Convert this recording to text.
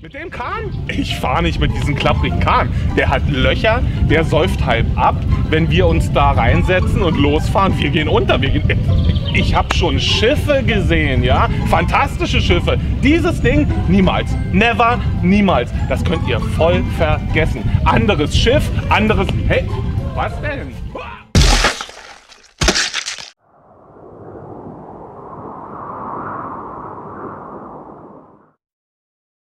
Mit dem Kahn? Ich fahre nicht mit diesem klapprigen Kahn. Der hat Löcher, der säuft halb ab. Wenn wir uns da reinsetzen und losfahren, wir gehen unter. Wir gehen ich habe schon Schiffe gesehen, ja? Fantastische Schiffe. Dieses Ding niemals. Never, niemals. Das könnt ihr voll vergessen. Anderes Schiff, anderes... Hey, was denn?